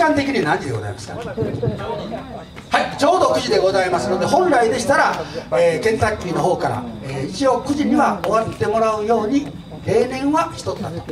間的に何時でございますか？はいちょうど9時でございますので本来でしたら、えーケンタッキーの方から、えー一応9時には終わってもらうように例年はしとったと。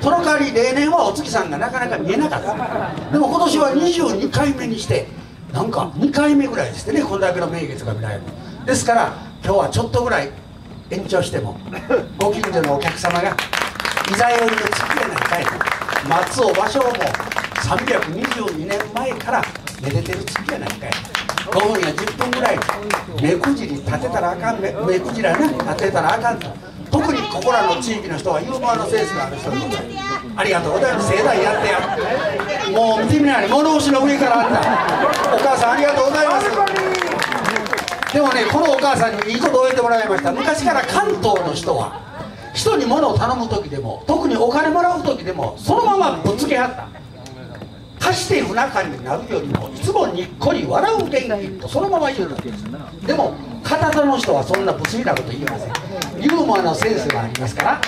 その代わり例年はお月さんがなかなか見えなかった。でも今年は22回目にしてなんか2回目ぐらいですねこれだけの名月が見られるですから今日はちょっとぐらい延長してもご近所のお客様がいざよりの月でないかい松尾芭蕉も322年前からめでてる月やないかい。5分や10分ぐらい目くじり立てたらあかん目目くじらね立てたらあかんと。特にここらの地域の人はユーモアのセンスがある人でございますありがとうございます。盛大やってやもう見てみない物押しの上からあったお母さんありがとうございます。でもねこのお母さんにいいことを言ってもらいました。昔から関東の人は人に物を頼む時でも特にお金もらう時でもそのままぶつけはった。貸して不仲になるよりもいつもにっこり笑う元気とそのまま言うの。ですでも片田の人はそんな不思議なこと言いません。ユーモアのセンスがありますから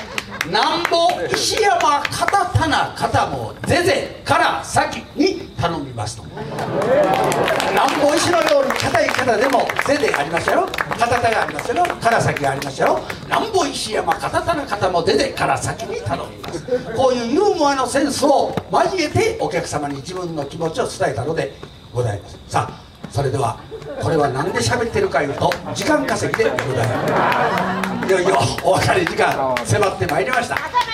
なんぼ石山片棚片もぜぜから先に頼みますと。なんぼ石のように硬い方でもぜぜありましたよ方がありますよ。から先がありましたよ。なんぼ石山片田の方も出てから先に頼みます。こういうユーモアのセンスを交えてお客様に自分の気持ちを伝えたのでございます。さあそれではこれは何で喋ってるかいうと時間稼ぎでございます。いよいよお別れ時間迫ってまいりました。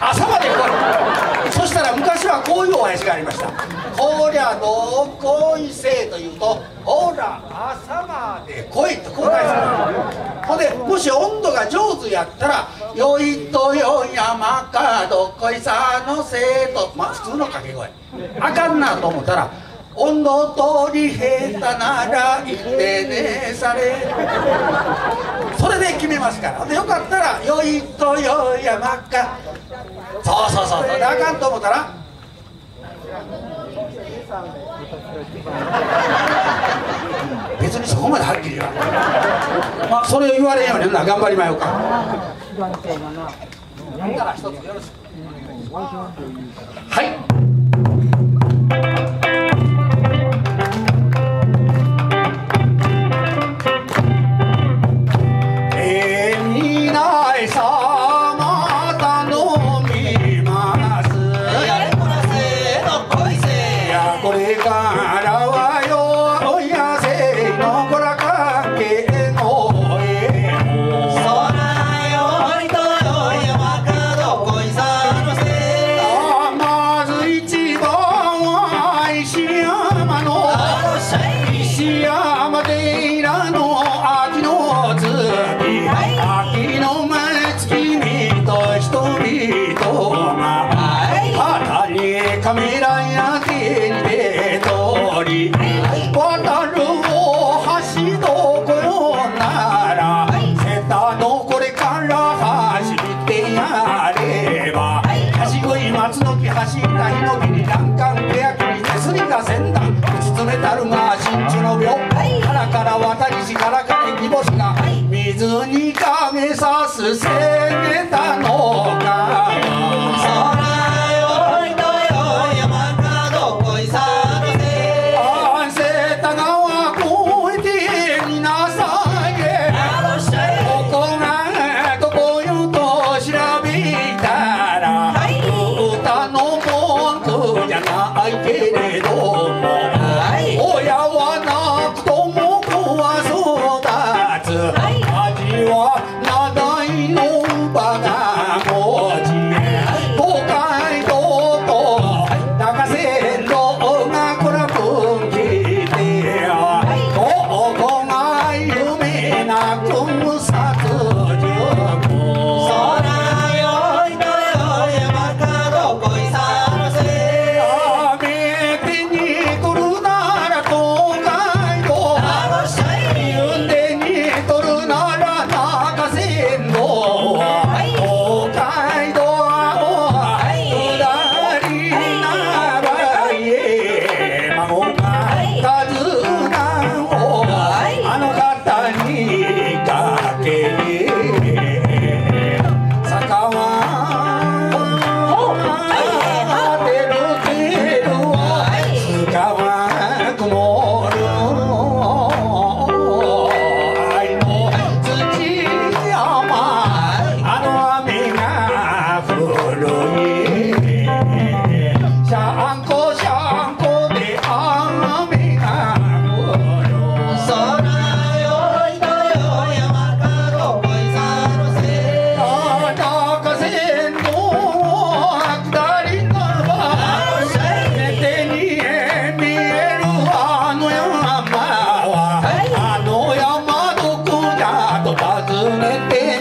朝まで来いそしたら昔はこういうお囃子がありました。こりゃどうこいせというとほら朝まで来いとこう返す。ほんでもし温度が上手やったら「よいとよ山かどこいさのせと」まあ普通の掛け声。あかんなと思ったら温度通り下手なら言ってねされ。それで決めますから。でよかったら「よいとよ山か」そうそうそうそう。であかんと思ったら？別にそこまではっきり言わん。まあそれを言われんようにな頑張りまようか。一つよろしく。はいカメラや手に手取り渡る大橋どこなら瀬田のこれから走ってやれば橋越松の木走ったヒノキに欄干けやきに手すりが先端打ち詰めたるが真珠の秒からから渡りしからかに煮干しが水に影さすせげたのか I'll let it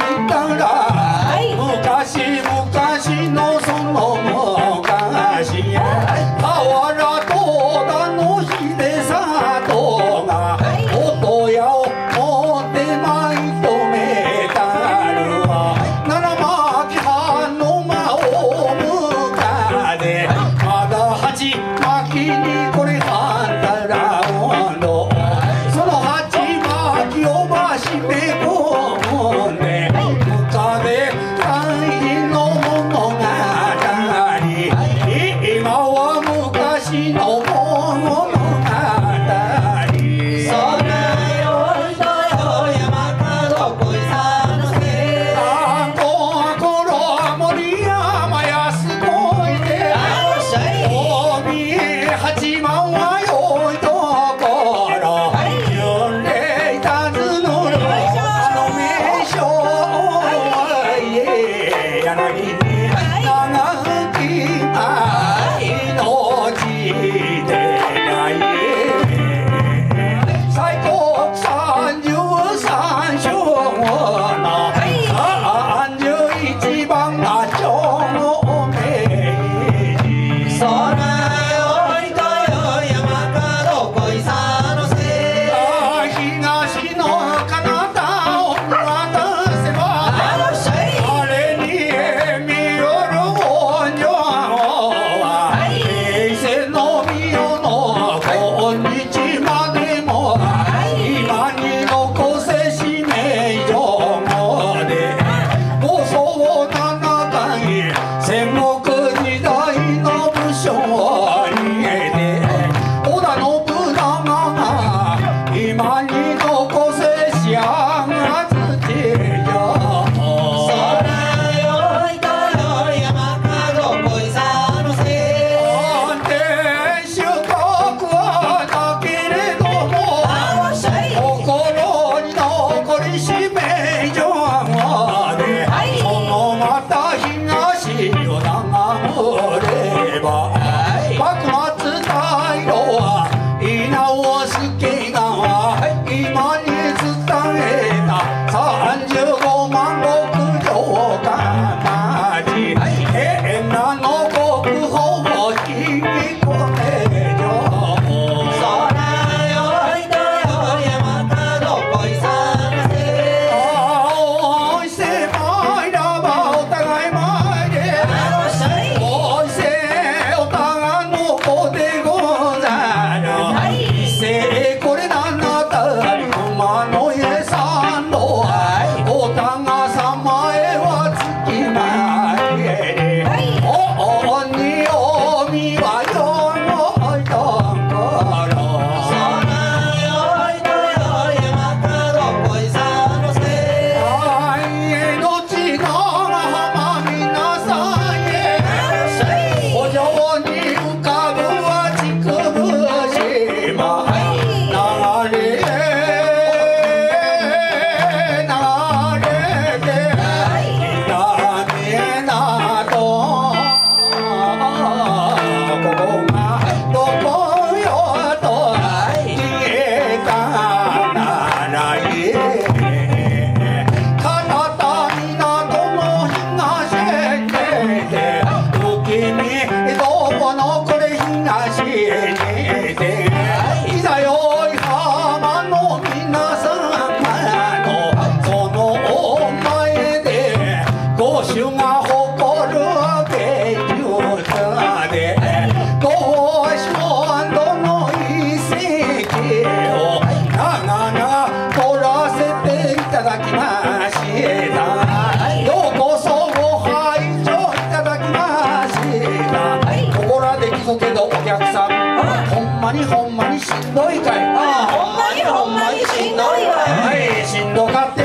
にしんどいかい。ほんまにほんまにしんどいわ。はい。しんどかった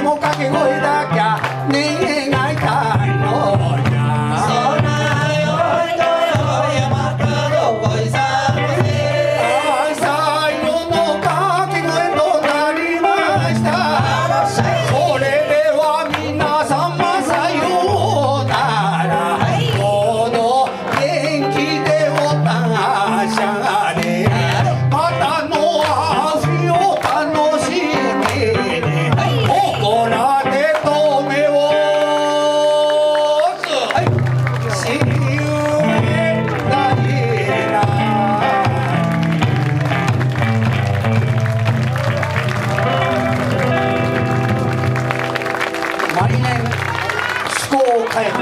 回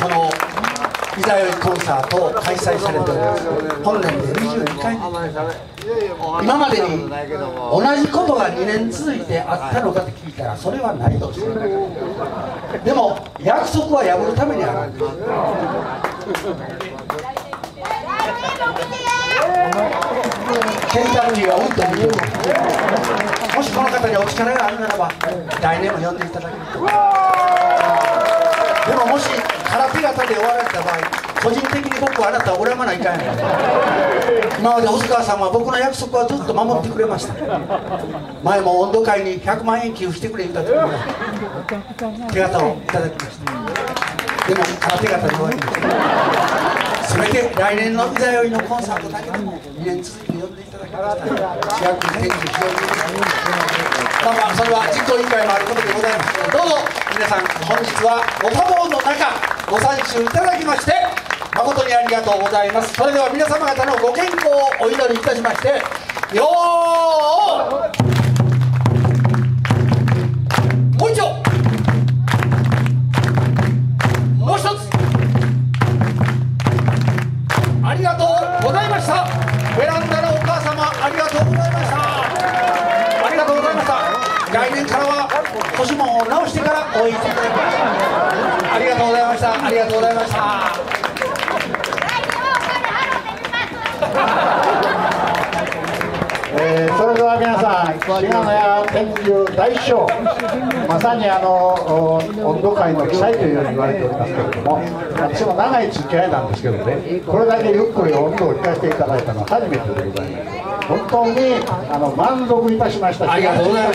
この「いざよいコンサート」を開催されております本年で22回今までに同じことが2年続いてあったのかと聞いたらそれはないとでも約束は破るためにあるんですケンタルギーはうんと見えるもしこの方にお力があるならば来年も呼んでいただけると。でもし空手形で終わられた場合個人的に僕はあなたを恨まないかんや。今まで細川さんは僕の約束はずっと守ってくれました。前も温度会に100万円寄付してくれ言った時に手形をいただきました。でも空手形で終わりました。せめて来年のいざよいのコンサートだけでも2年続き呼んでいただきました。主役に天気非常にまあまあそれは実行委員会もあることでございますどうぞ。皆さん本日はご多忙の中ご参集いただきまして誠にありがとうございます。それでは皆様方のご健康をお祈りいたしましてえーそれでは皆さん、信濃屋天竜大賞、まさにあの温度会の記載というように言われておりますけれども、私も長い付き合いなんですけどね、これだけゆっくり温度を聞かせていただいたのは初めてでございます。本当にあの満足いたしました。ありがとうござい